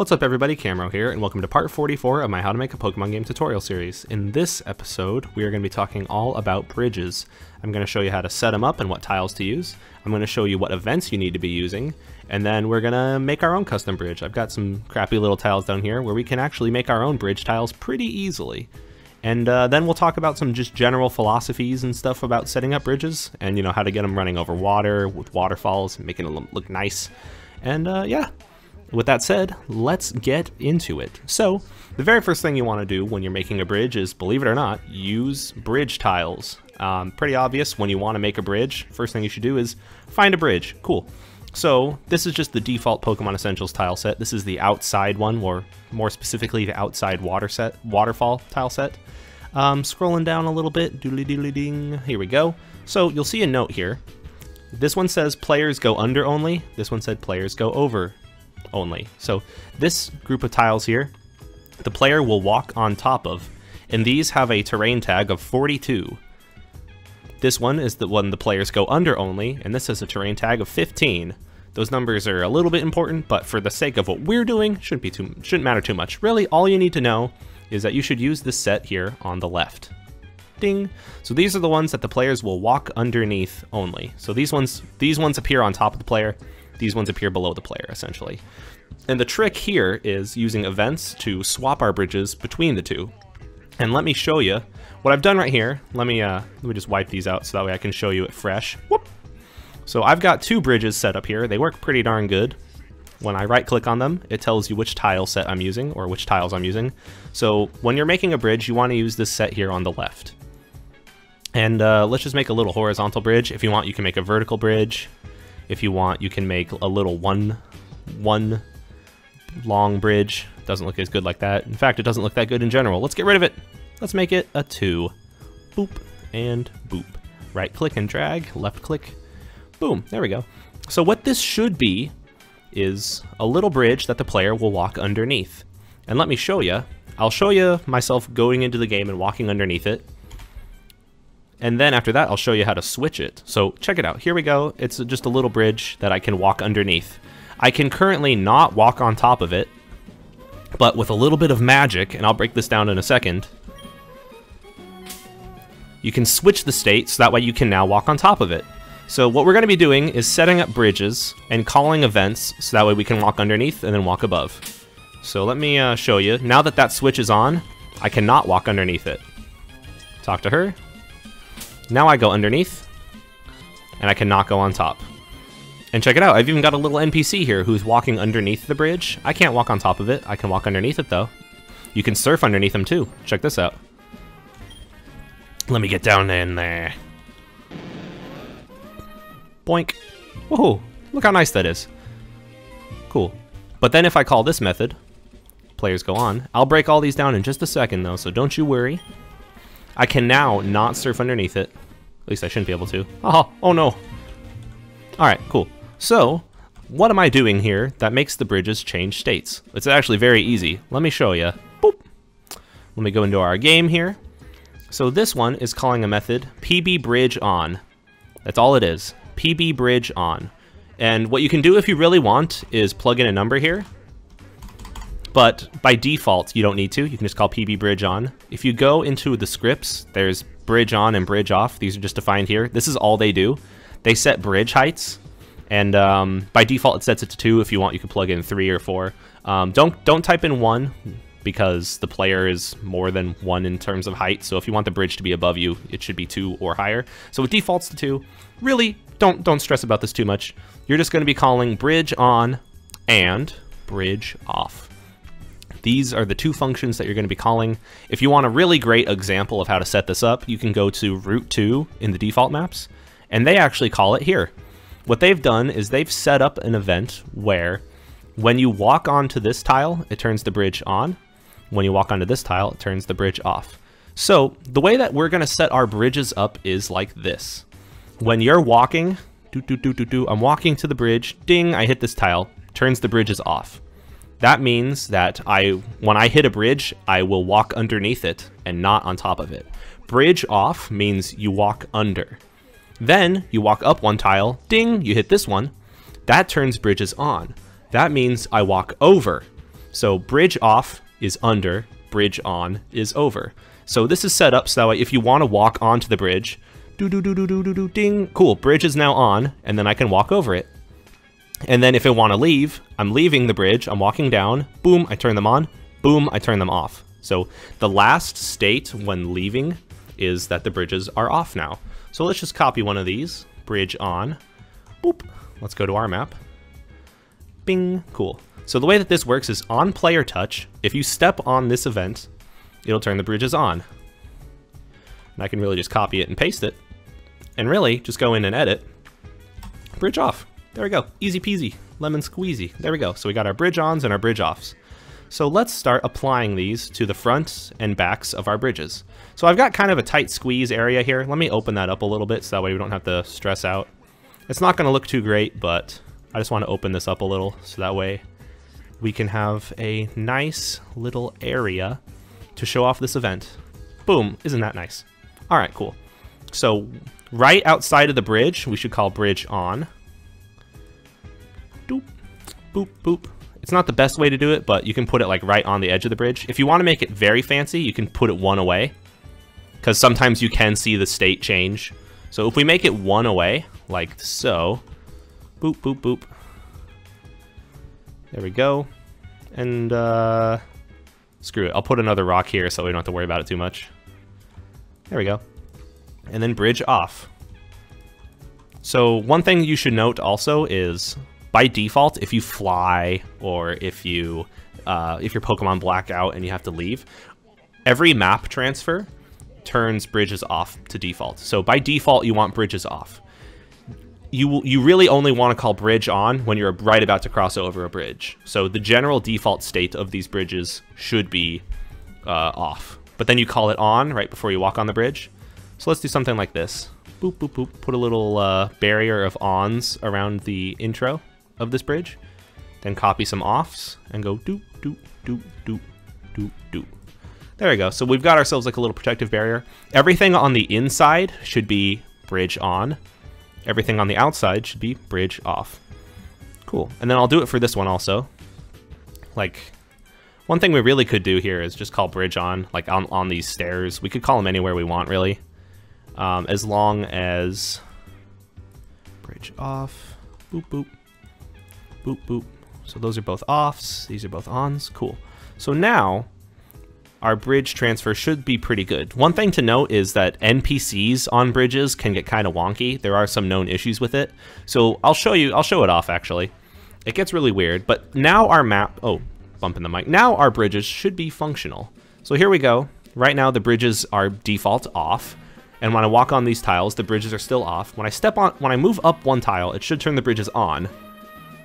What's up everybody, Camro here, and welcome to part 44 of my How to Make a Pokemon Game tutorial series. In this episode, we are going to be talking all about bridges. I'm going to show you how to set them up and what tiles to use. I'm going to show you what events you need to be using, and then we're going to make our own custom bridge. I've got some crappy little tiles down here where we can actually make our own bridge tiles pretty easily. And uh, then we'll talk about some just general philosophies and stuff about setting up bridges, and you know how to get them running over water with waterfalls, making them look nice. And uh, yeah, with that said, let's get into it. So, the very first thing you want to do when you're making a bridge is, believe it or not, use bridge tiles. Um, pretty obvious when you want to make a bridge, first thing you should do is find a bridge. Cool. So, this is just the default Pokemon Essentials tile set. This is the outside one, or more specifically, the outside water set, waterfall tile set. Um, scrolling down a little bit, doodly doodly ding, here we go. So, you'll see a note here. This one says players go under only. This one said players go over only. So this group of tiles here, the player will walk on top of, and these have a terrain tag of 42. This one is the one the players go under only, and this has a terrain tag of 15. Those numbers are a little bit important, but for the sake of what we're doing, shouldn't be too shouldn't matter too much. Really, all you need to know is that you should use this set here on the left. Ding. So these are the ones that the players will walk underneath only. So these ones these ones appear on top of the player. These ones appear below the player, essentially. And the trick here is using events to swap our bridges between the two. And let me show you what I've done right here. Let me uh, let me just wipe these out so that way I can show you it fresh. Whoop. So I've got two bridges set up here. They work pretty darn good. When I right click on them, it tells you which tile set I'm using or which tiles I'm using. So when you're making a bridge, you want to use this set here on the left. And uh, let's just make a little horizontal bridge. If you want, you can make a vertical bridge. If you want, you can make a little one, one long bridge. Doesn't look as good like that. In fact, it doesn't look that good in general. Let's get rid of it. Let's make it a two. Boop and boop. Right click and drag, left click, boom, there we go. So what this should be is a little bridge that the player will walk underneath. And let me show you. I'll show you myself going into the game and walking underneath it. And then after that, I'll show you how to switch it. So check it out. Here we go. It's just a little bridge that I can walk underneath. I can currently not walk on top of it, but with a little bit of magic, and I'll break this down in a second, you can switch the state so that way you can now walk on top of it. So what we're going to be doing is setting up bridges and calling events so that way we can walk underneath and then walk above. So let me uh, show you. Now that that switch is on, I cannot walk underneath it. Talk to her. Now I go underneath, and I cannot go on top. And check it out, I've even got a little NPC here who's walking underneath the bridge. I can't walk on top of it, I can walk underneath it though. You can surf underneath them too. Check this out. Let me get down in there. Boink. Whoa, look how nice that is. Cool. But then if I call this method, players go on. I'll break all these down in just a second though, so don't you worry. I can now not surf underneath it. At least I shouldn't be able to. Oh, oh no. Alright, cool. So, what am I doing here that makes the bridges change states? It's actually very easy. Let me show you. Boop. Let me go into our game here. So this one is calling a method pbbridgeOn. That's all it is. pbbridgeOn. And what you can do if you really want is plug in a number here but by default, you don't need to. You can just call pbbridgeOn. If you go into the scripts, there's bridge on and bridge off. These are just defined here. This is all they do. They set bridge heights, and um, by default, it sets it to two. If you want, you can plug in three or four. Um, don't don't type in one because the player is more than one in terms of height. So if you want the bridge to be above you, it should be two or higher. So it defaults to two. Really, don't don't stress about this too much. You're just going to be calling bridge on and bridge off. These are the two functions that you're going to be calling. If you want a really great example of how to set this up, you can go to Route 2 in the default maps, and they actually call it here. What they've done is they've set up an event where when you walk onto this tile, it turns the bridge on. When you walk onto this tile, it turns the bridge off. So the way that we're going to set our bridges up is like this. When you're walking, do, I'm walking to the bridge, ding, I hit this tile, turns the bridges off. That means that I, when I hit a bridge, I will walk underneath it and not on top of it. Bridge off means you walk under. Then you walk up one tile, ding, you hit this one. That turns bridges on. That means I walk over. So bridge off is under, bridge on is over. So this is set up so that if you want to walk onto the bridge, do do do do do do do ding, cool, bridge is now on, and then I can walk over it. And then if I want to leave, I'm leaving the bridge, I'm walking down, boom, I turn them on, boom, I turn them off. So the last state when leaving is that the bridges are off now. So let's just copy one of these, bridge on, boop, let's go to our map, bing, cool. So the way that this works is on player touch, if you step on this event, it'll turn the bridges on. And I can really just copy it and paste it, and really just go in and edit, bridge off. There we go, easy peasy, lemon squeezy. There we go, so we got our bridge ons and our bridge offs. So let's start applying these to the fronts and backs of our bridges. So I've got kind of a tight squeeze area here. Let me open that up a little bit so that way we don't have to stress out. It's not going to look too great, but I just want to open this up a little so that way we can have a nice little area to show off this event. Boom, isn't that nice? All right, cool. So right outside of the bridge, we should call bridge on. Doop, boop, boop. It's not the best way to do it, but you can put it like right on the edge of the bridge. If you want to make it very fancy, you can put it one away. Because sometimes you can see the state change. So if we make it one away, like so, boop, boop, boop. There we go. And, uh, screw it. I'll put another rock here so we don't have to worry about it too much. There we go. And then bridge off. So one thing you should note also is by default, if you fly or if you uh, if your Pokemon black out and you have to leave, every map transfer turns bridges off to default. So by default, you want bridges off. You you really only want to call bridge on when you're right about to cross over a bridge. So the general default state of these bridges should be uh, off. But then you call it on right before you walk on the bridge. So let's do something like this. Boop, boop, boop. Put a little uh, barrier of ons around the intro of this bridge. Then copy some offs and go doop, doop, doop, doop, doop, doop. There we go. So we've got ourselves like a little protective barrier. Everything on the inside should be bridge on. Everything on the outside should be bridge off. Cool. And then I'll do it for this one also. Like, one thing we really could do here is just call bridge on, like on, on these stairs. We could call them anywhere we want, really. Um, as long as bridge off, boop, boop, boop, boop. So those are both offs. These are both ons. Cool. So now our bridge transfer should be pretty good. One thing to note is that NPCs on bridges can get kind of wonky. There are some known issues with it. So I'll show you, I'll show it off actually. It gets really weird, but now our map, oh, bumping the mic. Now our bridges should be functional. So here we go. Right now the bridges are default off. And when I walk on these tiles, the bridges are still off. When I step on, when I move up one tile, it should turn the bridges on.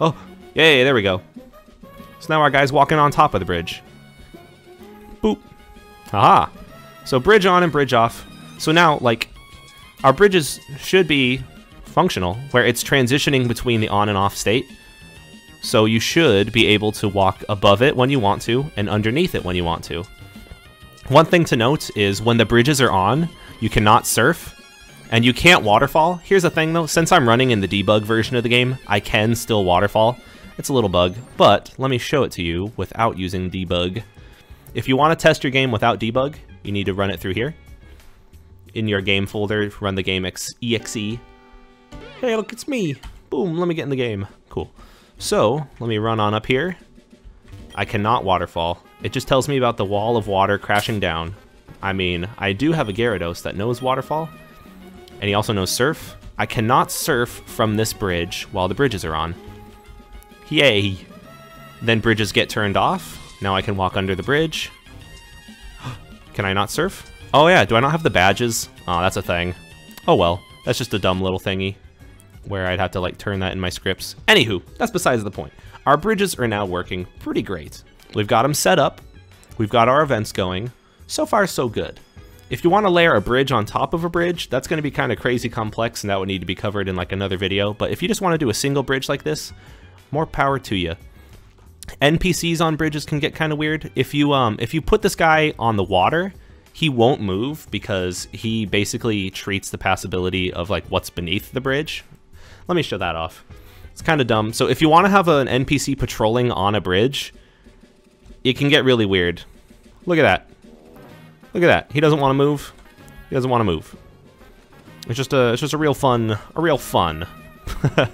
Oh, yay, there we go. So now our guy's walking on top of the bridge. Boop. Aha. So bridge on and bridge off. So now, like, our bridges should be functional, where it's transitioning between the on and off state. So you should be able to walk above it when you want to, and underneath it when you want to. One thing to note is when the bridges are on, you cannot surf, and you can't waterfall. Here's the thing though, since I'm running in the debug version of the game, I can still waterfall. It's a little bug, but let me show it to you without using debug. If you want to test your game without debug, you need to run it through here. In your game folder, run the game exe. Hey, look, it's me. Boom, let me get in the game. Cool. So, let me run on up here. I cannot waterfall. It just tells me about the wall of water crashing down. I mean, I do have a Gyarados that knows waterfall, and he also knows surf. I cannot surf from this bridge while the bridges are on. Yay! Then bridges get turned off. Now I can walk under the bridge. can I not surf? Oh yeah, do I not have the badges? Oh, that's a thing. Oh well, that's just a dumb little thingy where I'd have to like turn that in my scripts. Anywho, that's besides the point. Our bridges are now working pretty great. We've got them set up. We've got our events going. So far, so good. If you want to layer a bridge on top of a bridge, that's going to be kind of crazy complex and that would need to be covered in like another video. But if you just want to do a single bridge like this, more power to you. NPCs on bridges can get kind of weird. If you um if you put this guy on the water, he won't move because he basically treats the passability of like what's beneath the bridge. Let me show that off. It's kind of dumb. So if you want to have an NPC patrolling on a bridge, it can get really weird. Look at that. Look at that. He doesn't want to move. He doesn't want to move. It's just a it's just a real fun a real fun. but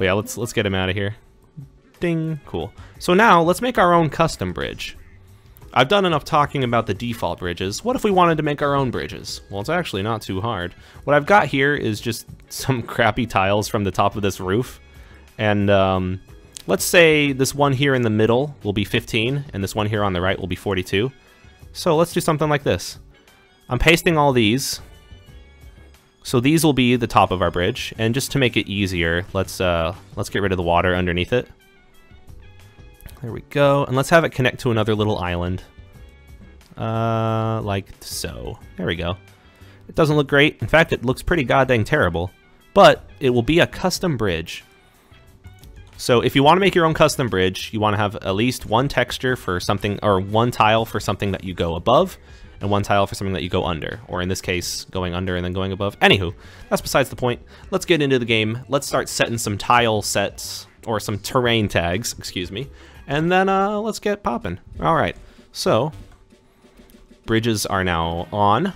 yeah, let's let's get him out of here. Ding. Cool. So now let's make our own custom bridge. I've done enough talking about the default bridges. What if we wanted to make our own bridges? Well, it's actually not too hard. What I've got here is just some crappy tiles from the top of this roof. And um, let's say this one here in the middle will be 15, and this one here on the right will be 42. So let's do something like this. I'm pasting all these. So these will be the top of our bridge, and just to make it easier, let's uh, let's get rid of the water underneath it. There we go. And let's have it connect to another little island. Uh, like so. There we go. It doesn't look great. In fact, it looks pretty goddamn terrible. But it will be a custom bridge. So if you want to make your own custom bridge, you want to have at least one texture for something, or one tile for something that you go above, and one tile for something that you go under, or in this case, going under and then going above. Anywho, that's besides the point. Let's get into the game. Let's start setting some tile sets, or some terrain tags, excuse me, and then uh, let's get popping. All right, so bridges are now on.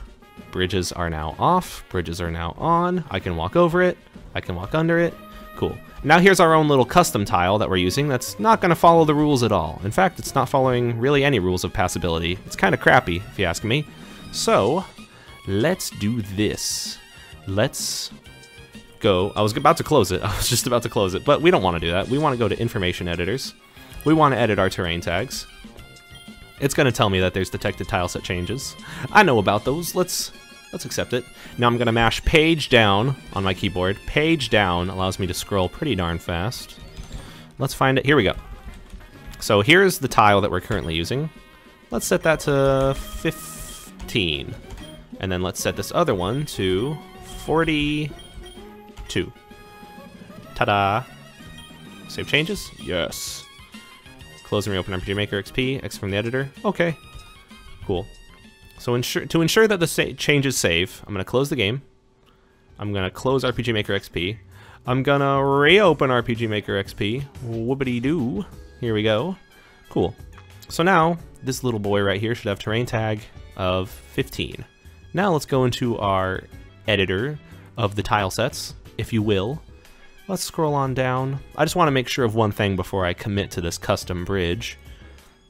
Bridges are now off. Bridges are now on. I can walk over it. I can walk under it. Cool. Now here's our own little custom tile that we're using that's not going to follow the rules at all. In fact, it's not following really any rules of passability. It's kind of crappy, if you ask me. So, let's do this. Let's go. I was about to close it. I was just about to close it, but we don't want to do that. We want to go to information editors. We want to edit our terrain tags. It's going to tell me that there's detected tile set changes. I know about those. Let's let's accept it. Now I'm going to mash page down on my keyboard. Page down allows me to scroll pretty darn fast. Let's find it. Here we go. So here's the tile that we're currently using. Let's set that to 15. And then let's set this other one to 42. Ta-da! Save changes? Yes. Close and reopen RPG Maker XP, X from the editor. Okay, cool. So ensure, to ensure that the sa changes save, I'm going to close the game. I'm going to close RPG Maker XP. I'm going to reopen RPG Maker XP. Whoopity-doo. Here we go. Cool. So now, this little boy right here should have terrain tag of 15. Now let's go into our editor of the tile sets, if you will. Let's scroll on down. I just want to make sure of one thing before I commit to this custom bridge.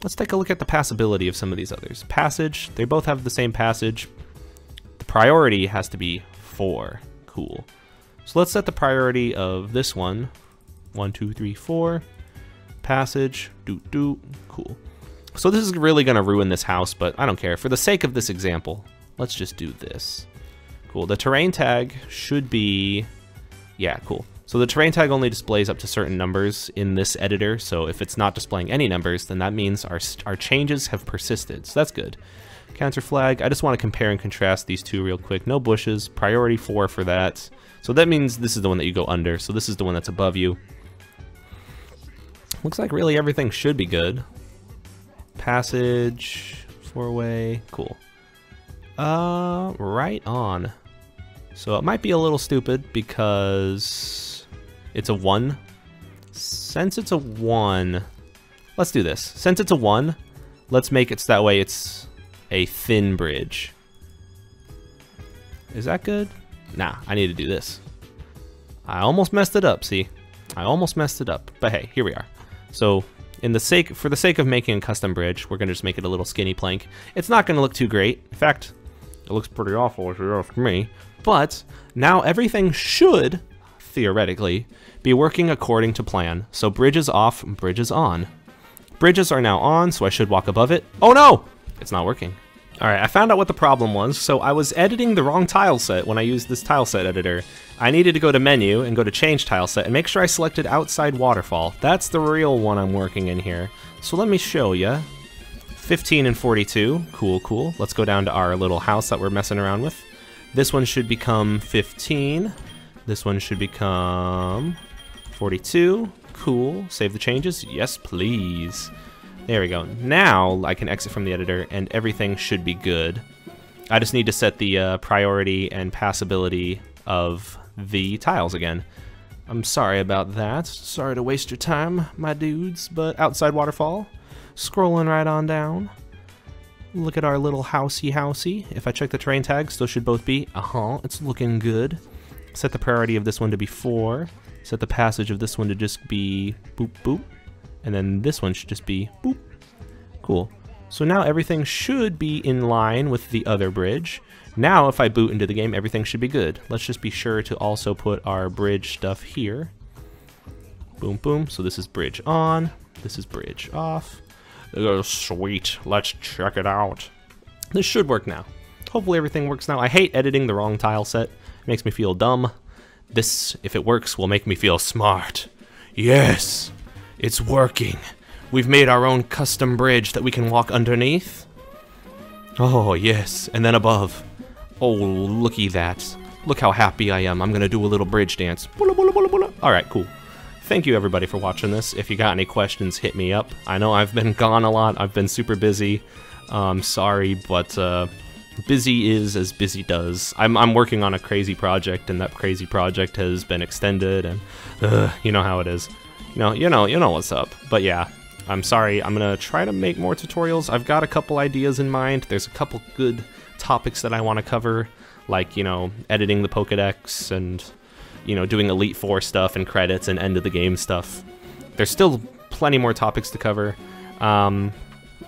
Let's take a look at the passability of some of these others. Passage, they both have the same passage. The priority has to be 4. Cool. So let's set the priority of this one. One, two, three, four. Passage, doot doot, cool. So this is really going to ruin this house, but I don't care. For the sake of this example, let's just do this. Cool, the terrain tag should be, yeah, cool. So the terrain tag only displays up to certain numbers in this editor, so if it's not displaying any numbers, then that means our, our changes have persisted, so that's good. Counter flag, I just want to compare and contrast these two real quick. No bushes, priority 4 for that. So that means this is the one that you go under, so this is the one that's above you. Looks like really everything should be good. Passage, four-way, cool. Uh, right on. So it might be a little stupid because it's a 1. Since it's a 1, let's do this. Since it's a 1, let's make it so that way it's a thin bridge. Is that good? Nah, I need to do this. I almost messed it up, see? I almost messed it up. But hey, here we are. So in the sake for the sake of making a custom bridge, we're gonna just make it a little skinny plank. It's not gonna look too great. In fact, it looks pretty awful if you ask me. But now everything should theoretically, be working according to plan. So bridges off, bridges on. Bridges are now on, so I should walk above it. Oh no! It's not working. Alright, I found out what the problem was. So I was editing the wrong tile set when I used this tile set editor. I needed to go to menu and go to change tile set and make sure I selected outside waterfall. That's the real one I'm working in here. So let me show you. 15 and 42. Cool, cool. Let's go down to our little house that we're messing around with. This one should become 15. This one should become 42. Cool. Save the changes? Yes, please. There we go. Now I can exit from the editor and everything should be good. I just need to set the uh, priority and passability of the tiles again. I'm sorry about that. Sorry to waste your time, my dudes, but outside waterfall. Scrolling right on down. Look at our little housey housey. If I check the terrain tags, those should both be, uh-huh, it's looking good. Set the priority of this one to be 4. Set the passage of this one to just be boop boop. And then this one should just be boop. Cool. So now everything should be in line with the other bridge. Now if I boot into the game, everything should be good. Let's just be sure to also put our bridge stuff here. Boom, boom. So this is bridge on. This is bridge off. Oh, sweet. Let's check it out. This should work now. Hopefully everything works now. I hate editing the wrong tile set. Makes me feel dumb. This, if it works, will make me feel smart. Yes, it's working. We've made our own custom bridge that we can walk underneath. Oh, yes, and then above. Oh, looky that. Look how happy I am. I'm gonna do a little bridge dance. Alright, cool. Thank you everybody for watching this. If you got any questions, hit me up. I know I've been gone a lot. I've been super busy. Um, sorry, but uh, busy is as busy does. I'm, I'm working on a crazy project, and that crazy project has been extended, and uh, you know how it is. You know, you know, you know what's up. But yeah, I'm sorry. I'm gonna try to make more tutorials. I've got a couple ideas in mind. There's a couple good topics that I want to cover, like you know, editing the Pokedex and you know, doing Elite Four stuff and credits and end of the game stuff. There's still plenty more topics to cover. Um,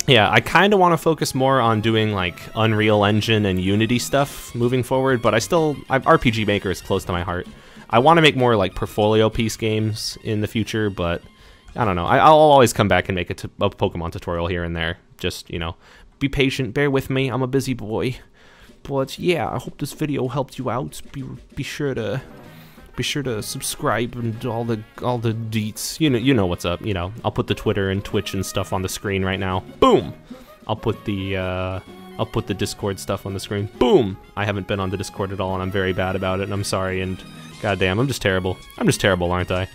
yeah, I kind of want to focus more on doing like Unreal Engine and Unity stuff moving forward, but I still I've, RPG Maker is close to my heart. I want to make more like portfolio piece games in the future, but I don't know. I, will always come back and make a, a Pokemon tutorial here and there. Just you know, be patient, bear with me. I'm a busy boy, but yeah, I hope this video helped you out. Be be sure to be sure to subscribe and all the all the deets. You know you know what's up. You know I'll put the Twitter and Twitch and stuff on the screen right now. Boom. I'll put the uh, I'll put the Discord stuff on the screen. Boom. I haven't been on the Discord at all, and I'm very bad about it. And I'm sorry. And goddamn, I'm just terrible. I'm just terrible, aren't I?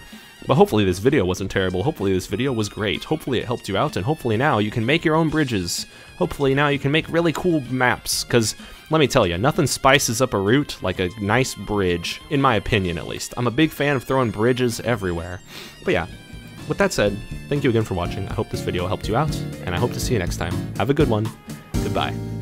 But hopefully this video wasn't terrible. Hopefully this video was great. Hopefully it helped you out, and hopefully now you can make your own bridges. Hopefully now you can make really cool maps, because let me tell you, nothing spices up a route like a nice bridge, in my opinion at least. I'm a big fan of throwing bridges everywhere. But yeah, with that said, thank you again for watching. I hope this video helped you out, and I hope to see you next time. Have a good one. Goodbye.